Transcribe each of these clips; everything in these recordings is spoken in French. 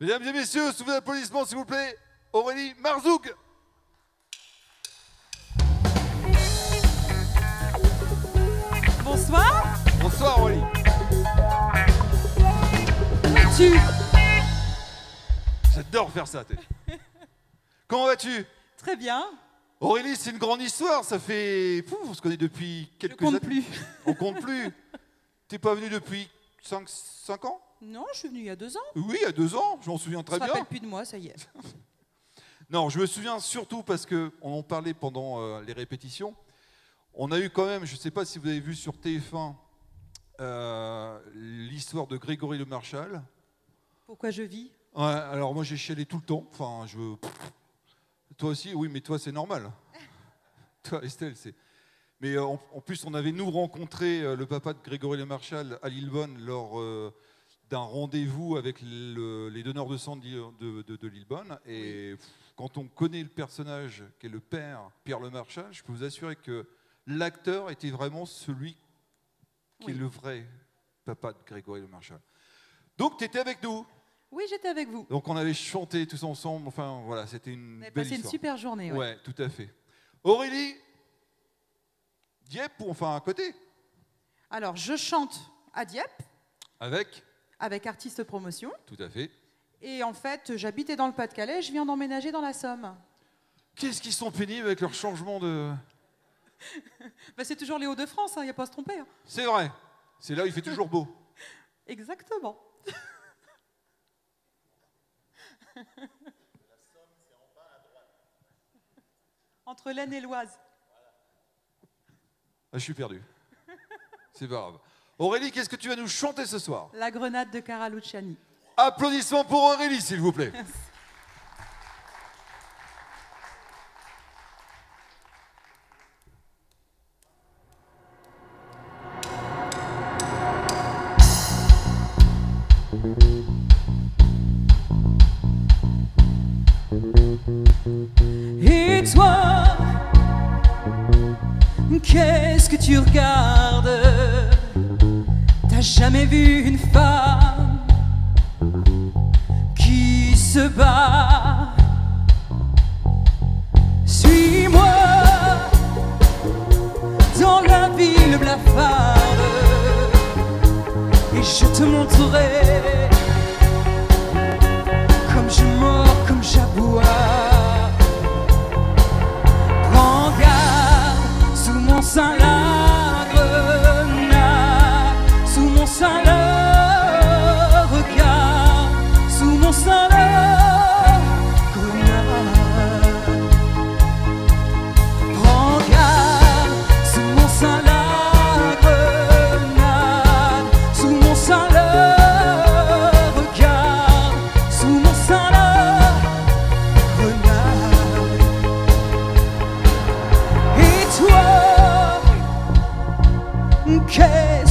Mesdames et messieurs, sous vos applaudissements, s'il vous plaît, Aurélie Marzoug. Bonsoir. Bonsoir Aurélie. Tu J'adore faire ça. t'es. Comment vas-tu? Très bien. Aurélie, c'est une grande histoire. Ça fait. Pouf, on se connaît depuis quelques compte années. plus. On compte plus. T'es pas venu depuis 5, ans? Non, je suis venue il y a deux ans. Oui, il y a deux ans. Je m'en souviens très bien. rappelle plus de moi, ça y est. Non, je me souviens surtout parce que on en parlait pendant euh, les répétitions. On a eu quand même, je ne sais pas si vous avez vu sur TF1 euh, l'histoire de Grégory Le Marchal. Pourquoi je vis? Ouais, alors moi j'ai chialé tout le temps. Enfin, je. Toi aussi, oui, mais toi c'est normal. toi, Estelle, c'est. Mais euh, en, plus, on avait nous rencontré le papa de Grégory Le Marchal à Lillebonne lors d'un rendez-vous avec le- les donneurs de sang de, de- de- de Lillebonne. Et pff, quand on connaît le personnage qui est le père, Pierre Le Marchal, je peux vous assurer que l'acteur était vraiment celui qui Oui. est le vrai papa de Grégory Le Marchal. Donc, tu étais avec nous. Oui, j'étais avec vous. Donc on avait chanté tous ensemble, enfin voilà, c'était une On avait belle passé une super journée. ouais. ouais. tout à fait. Aurélie, Dieppe ou enfin à côté? Alors, je chante à Dieppe Avec avec Artiste Promotion. Tout à fait. Et en fait, j'habitais dans le Pas-de-Calais, je viens d'emménager dans la Somme. Qu'est-ce qu'ils sont pénibles avec leur changement de... Bah, c'est toujours les Hauts-de-France, il n'y a pas à se tromper. hein. C'est vrai, c'est là où il fait toujours beau. Exactement. Entre l'Aisne et l'Oise. Ah, je suis perdu. C'est pas grave. Aurélie, qu'est-ce que tu vas nous chanter ce soir? La grenade de Cara Luciani. Applaudissements pour Aurélie, s'il vous plaît. Et toi, qu'est-ce que tu regardes? T'as jamais vu une femme qui se bat. Suis-moi dans la ville blafarde et je te montrerai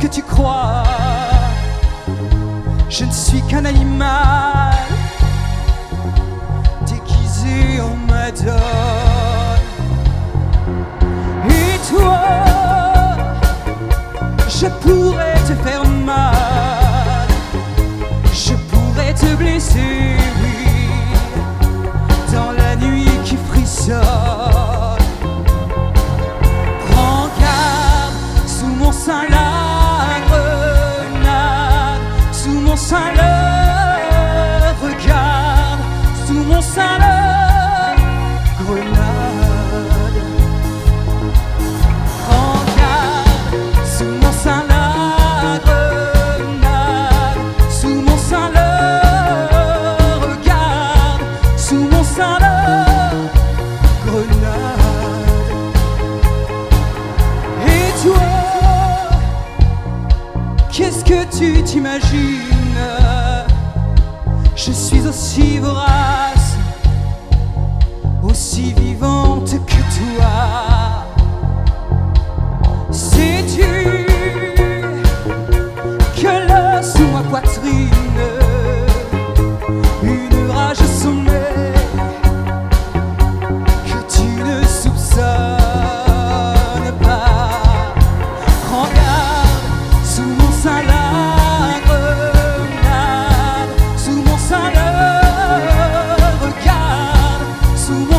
que tu crois. Je ne suis qu'un animal déguisé en madone. Et toi, je pourrais te faire mal, je pourrais te blesser, tu t'imagines? Je suis aussi vorace,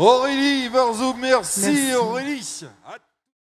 Aurélie Barzoug, merci, Merci. Aurélie.